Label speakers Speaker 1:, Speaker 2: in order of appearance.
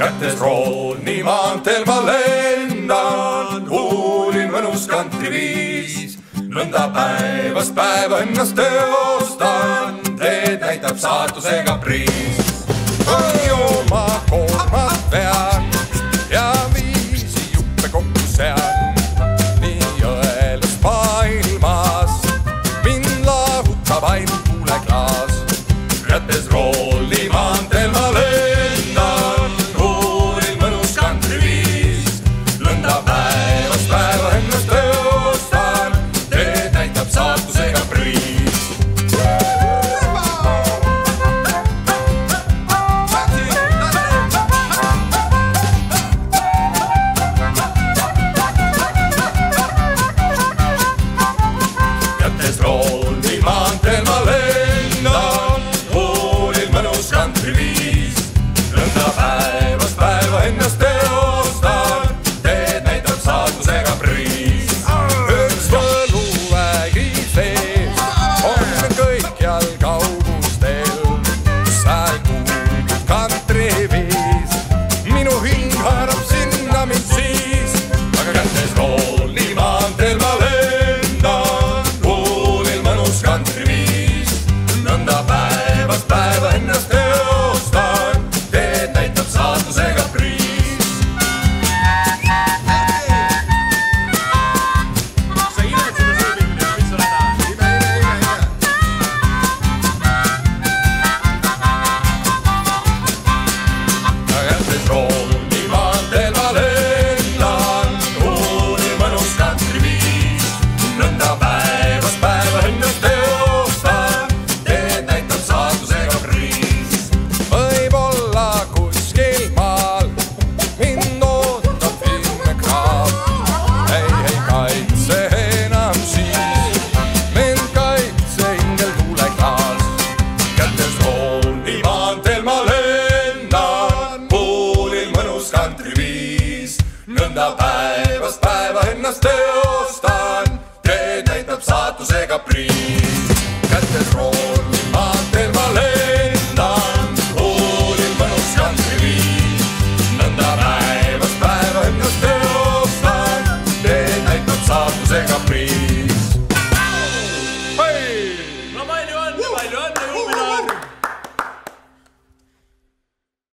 Speaker 1: kätes Rooni maanteel ma lendan, huulin mõnus kantri viis. nõnda päevast päeva ennast teostan, teed näitab saatuse kapriis en este nõnda päevast päeva ennast teostan, teed näitab saatuse kapriis. kätes rool, maanteel ma lendan, hoolin mõnus kantri viis. nõnda päevast päeva ennast teostan, teed näitab saatuse kapriis. no palju õnne, palju õnne, kumbine.